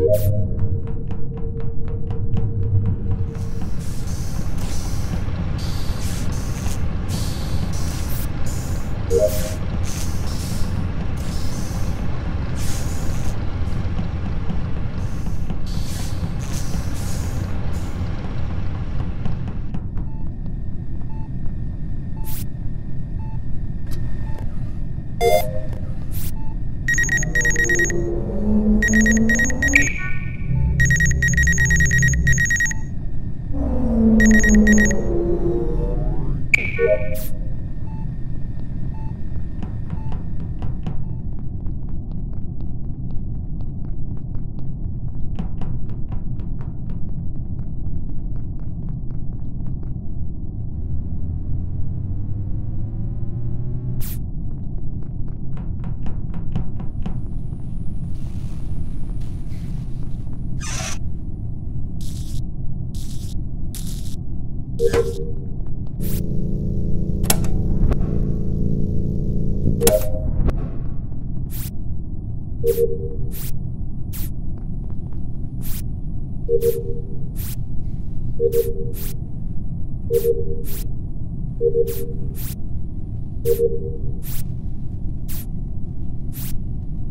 you.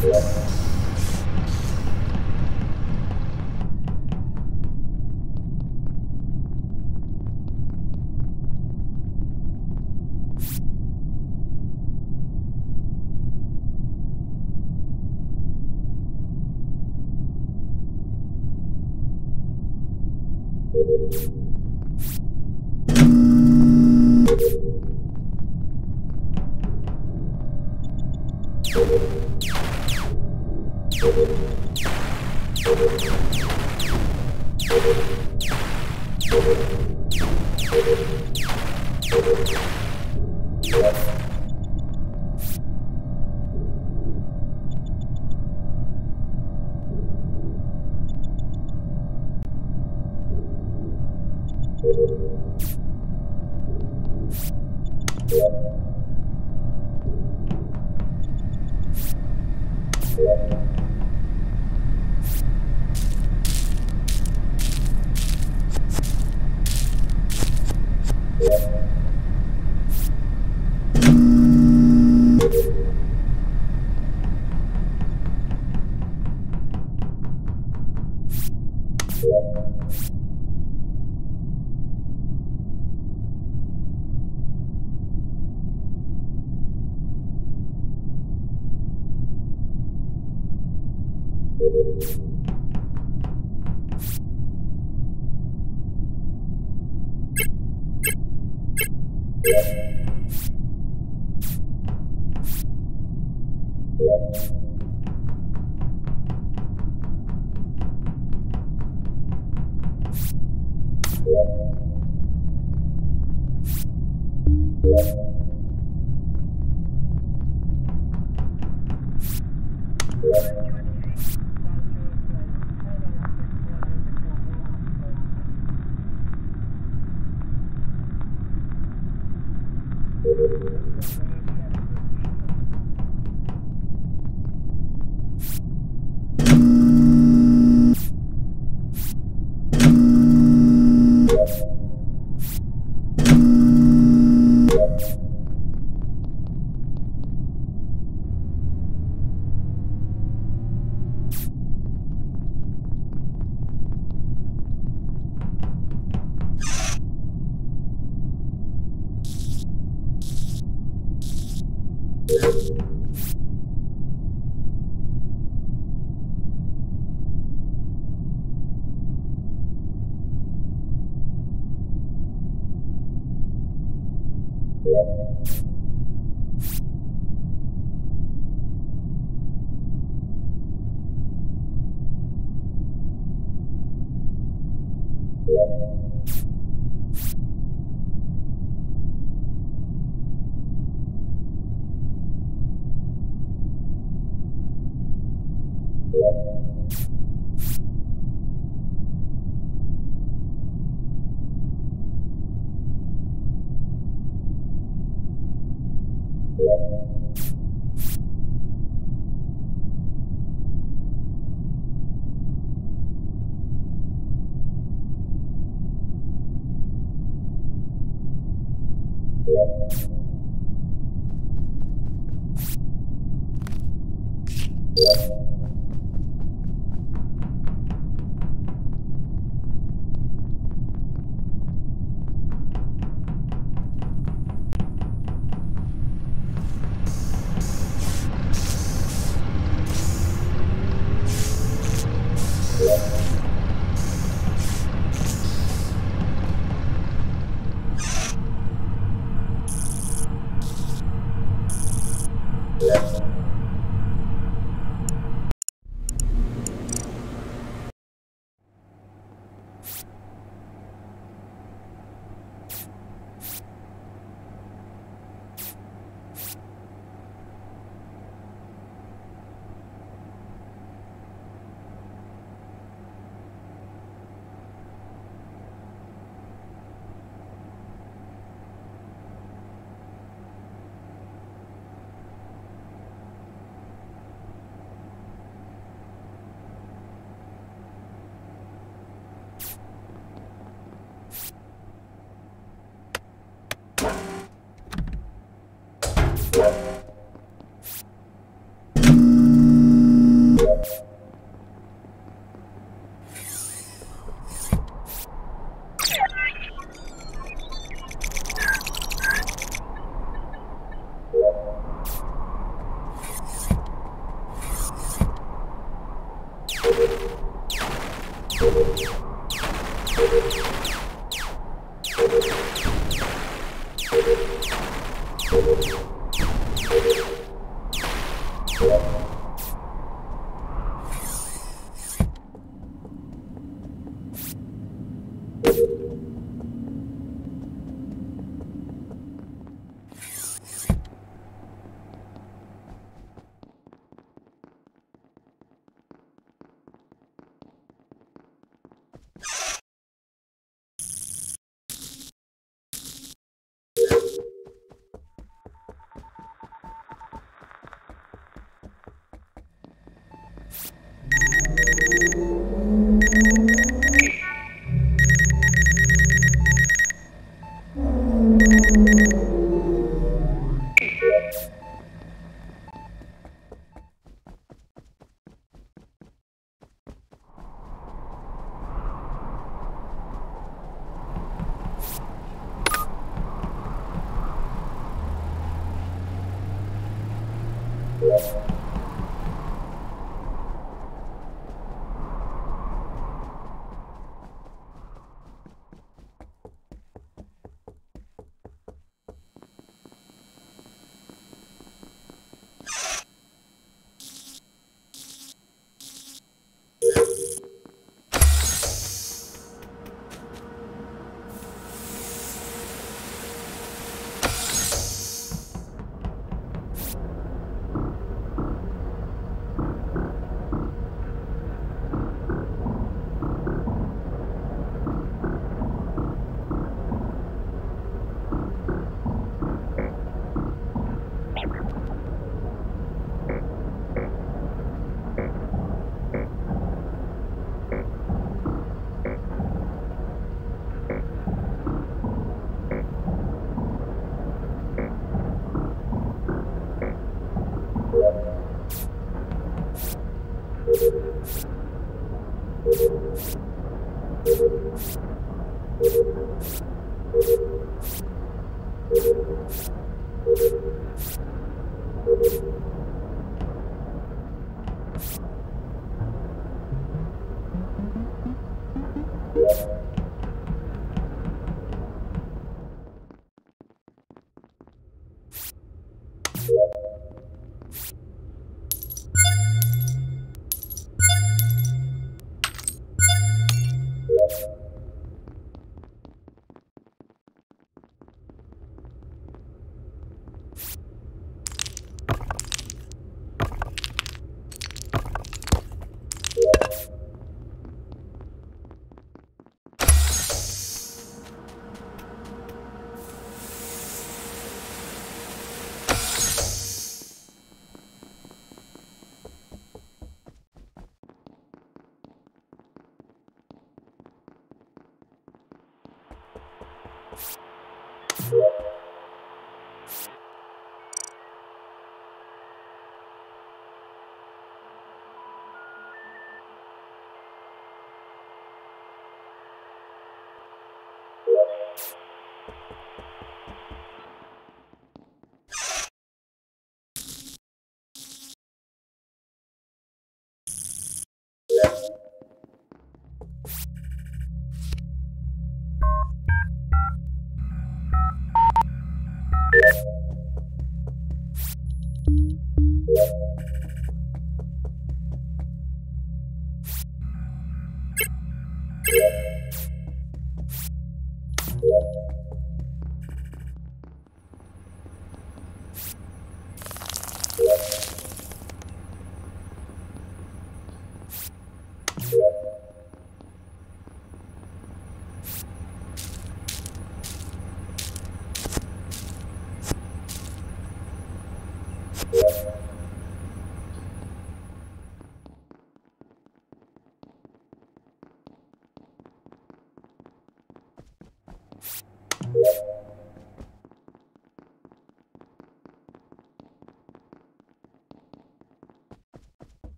Thank you. Thank you Thank you. you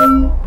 you.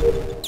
You